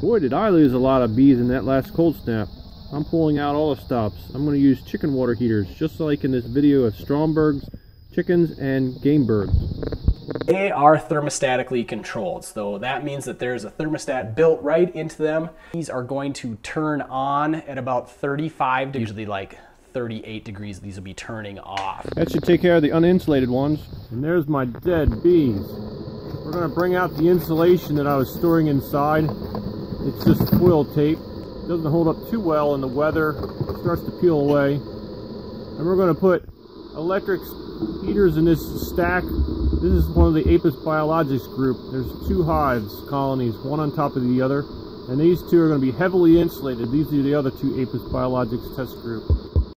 Boy, did I lose a lot of bees in that last cold snap. I'm pulling out all the stops. I'm going to use chicken water heaters, just like in this video of Stromberg's chickens and game birds. They are thermostatically controlled, so that means that there's a thermostat built right into them. These are going to turn on at about 35, to usually like 38 degrees, these will be turning off. That should take care of the uninsulated ones. And there's my dead bees. We're going to bring out the insulation that I was storing inside. It's just foil tape. It doesn't hold up too well in the weather. It starts to peel away. And we're going to put electric heaters in this stack. This is one of the Apis biologics group. There's two hives, colonies, one on top of the other. And these two are going to be heavily insulated. These are the other two Apis biologics test group.